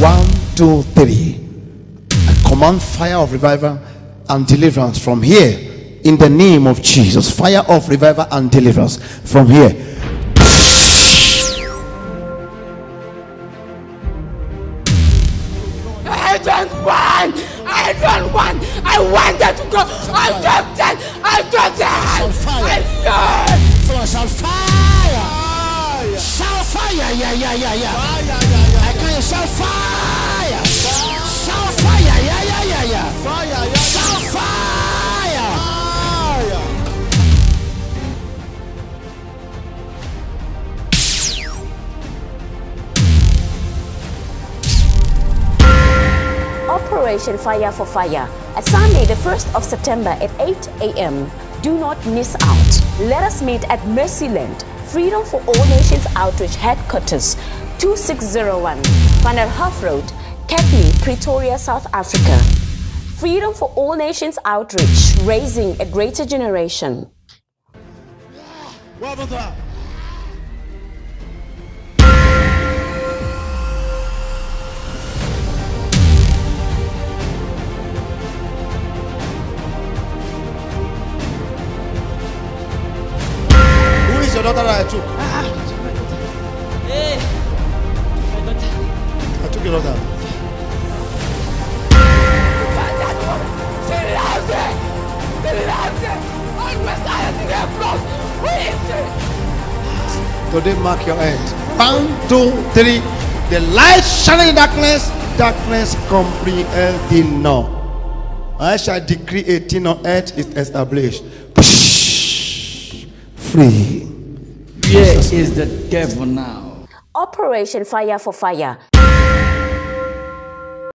One, two, three. I command fire of revival and deliverance from here in the name of Jesus. Fire of revival and deliverance from here. I don't want. I don't want. I wanted to go. I dropped it. I dropped it. fire. I know. Someone shout fire! Shout fire! Yeah, yeah, yeah, yeah. I can fire! Fire! Yeah, yeah, yeah, yeah. Shout fire! Operation Fire for Fire at Sunday, the 1st of September at 8 a.m. Do not miss out. Let us meet at Mercyland, Freedom for All Nations Outreach Headquarters, 2601, Van der Hoff Road, Catley, Pretoria, South Africa. Freedom for All Nations Outreach, raising a greater generation. One more time. Who is your daughter that I took? Ah, ah. Hey. She? Today mark your end. One, two, three. The light shining in darkness, darkness comprehend thee not. I shall decree a thing on earth is established. Free. Where is the devil now? Operation Fire for Fire